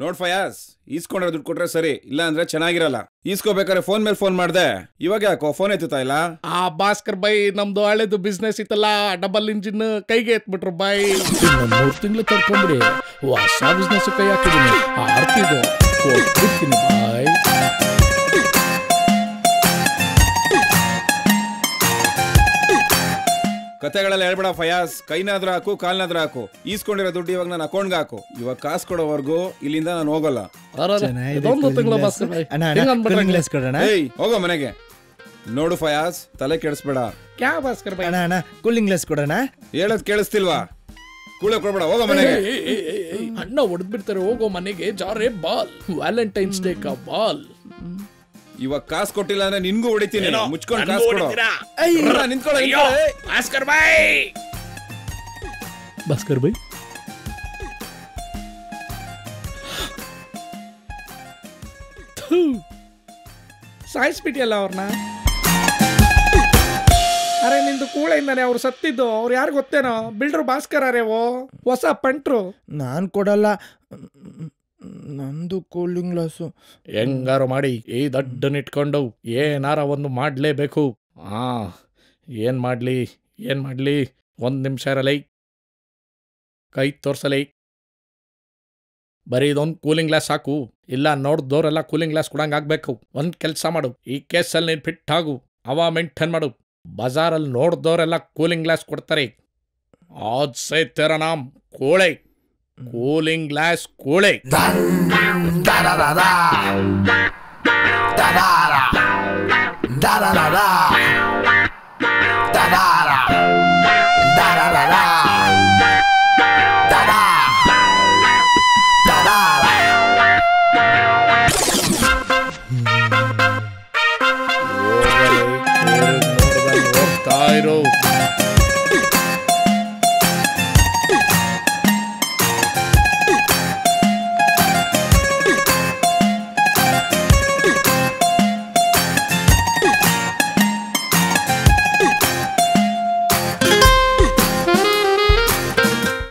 ನೋಡ್ ಫಯಾಸ್ ಈಸ್ಕೊಂಡ್ರೆ ದುಡ್ಡು ಕೊಟ್ರೆ ಸರಿ ಇಲ್ಲ ಅಂದ್ರೆ ಚೆನ್ನಾಗಿರಲ್ಲ. ಈಸ್ಕೋಬೇಕಾದ್ರೆ ಫೋನ್ ಮೇಲೆ ಫೋನ್ ಮಾಡ್ದೆ. ಇವಾಗ ಯಾಕೋ ಫೋನ್ ಎತ್ತುತ್ತಾ ಇಲ್ಲ? ಆ ಭಾಸ್ಕರ್ ಬೈ ನಮ್ದು ಹಳೆದು ಬಿಸ್ನೆಸ್ ಇತ್ತಲ್ಲ ಡಬಲ್ ಇಂಜಿನ್ ಕೈಗೆ ಎತ್ಬಿಟ್ರು ಬೈ. ಮೂರು ತಿಂಗಳು ತರ್ಕೊಂಡ್ರಿ ಹೊಸ ಬಿಸ್ನೆಸ್ ಕೈ ಹಾಕಿದೀನಿ. ಆರ್ತಿದು. ಬಾಯ್ ಕತೆಗಳೆಲ್ಲ ಹೇಳ್ಬೇಡ ಫಯಾಸ್ ಕೈನಾದ್ರೂ ಹಾಕು ಕಾಲ್ನಾದ್ರೂ ಹಾಕು. ಈಸ್ಕೊಂಡಿರೋ ದುಡ್ಡು ಇವಾಗ ನನ್ನ ಅಕೌಂಟ್ಗೆ ಹಾಕು. ಇವಾಗ ಕಾಸು ಕೊಡೋವರೆಗೂ ಇಲ್ಲಿಂದ ನಾನು ಹೋಗಲ್ಲ. ಏಯ್ ಹೋಗೋ ಮನೆಗೆ. ನೋಡು ಫಯಾಸ್ ತಲೆ ಕೆಡಿಸ್ಬೇಡ. ಕ್ಯಾ ಭಾಸ್ಕರ್ ಬೈ ಅಣ್ಣ ಅಣ್ಣ ಕೂಲಿಂಗ್ ಗ್ಲಾಸ್ ಕೊಡೋಣ ಹೇಳೋದ್ ಕೇಳಿಸ್ತಿಲ್ವಾ? ಕೂಳೆ ಕೊಡ್ಬೇಡ ಹೋಗೋ ಮನೆಗೆ. ಅಣ್ಣ ಹೊಡೆದ್ಬಿಡ್ತಾರೆ ಹೋಗೋ ಮನೆಗೆ ಜಾರೆ ಬಾಲ್. ವ್ಯಾಲೆಂಟೈನ್ಸ್ ಡೇ ಕಾ ಬಾಲ್. ಇವಾಗ ಕಾಸ್ ಕೊಟ್ಟಿಲ್ಲ ಅಂದ್ರೆ ನಿನ್ಗೂ ಹೊಡಿತೀನಿ. ಮುಚ್ಕೊಂಡು ಕಾಸ್ ಕೊಡು. ನಿಂತ್ಕೊಳ್ಳೋ. ಭಾಸ್ಕರ್ ಬೈ. ಭಾಸ್ಕರ್ ಬಾಯ್ ಸಾಯಿಸ್ಬಿಟ್ಟಿಯಲ್ಲ ಅವ್ರನ್ನ ಅರೆ ನಿಂದು ಕೂಳೆಯಿಂದಾನೆ ಅವ್ರು ಸತ್ತಿದ್ದು. ಅವ್ರು ಯಾರು ಗೊತ್ತೇನೋ? ಬಿಲ್ಡ್ರು ಭಾಸ್ಕರ್ ಅರೇವೋ ಹೊಸ ಪಂಟ್ರು. ನಾನ್ ಕೊಡಲ್ಲ. ನಂದು ಕೂಲಿಂಗ್ ಗ್ಲಾಸು ಹೆಂಗಾರು ಮಾಡಿ, ಈ ದಡ್ಡನಿಟ್ಕೊಂಡು ಏನಾರ ಒಂದು ಮಾಡಲೇಬೇಕು. ಆ, ಏನು ಮಾಡಲಿ ಏನು ಮಾಡಲಿ? ಒಂದು ನಿಮಿಷ ಇರಲಿ. ಕೈ ತೋರ್ಸಲಿ. ಬರೀ ಇದೊಂದು ಕೂಲಿಂಗ್ ಗ್ಲಾಸ್ ಹಾಕು ಇಲ್ಲ, ನೋಡ್ದೋರೆಲ್ಲ ಕೂಲಿಂಗ್ ಗ್ಲಾಸ್ ಕೊಡಂಗೆ ಆಗಬೇಕು. ಒಂದು ಕೆಲಸ ಮಾಡು. ಈ ಕೇಸಲ್ಲಿ ನೀನು ಫಿಟ್ ಆಗು ಅವ ಮೆಂಟೇನ್ ಮಾಡು. ಬಜಾರಲ್ಲಿ ನೋಡ್ದೋರೆಲ್ಲ ಕೂಲಿಂಗ್ ಗ್ಲಾಸ್ ಕೊಡ್ತಾರೆ. ಆದ ಸೇ ತೆರ ನಾಮ್ ಕೋಳೆ. கூலிங் கிளாஸ் கூளை Da da da da!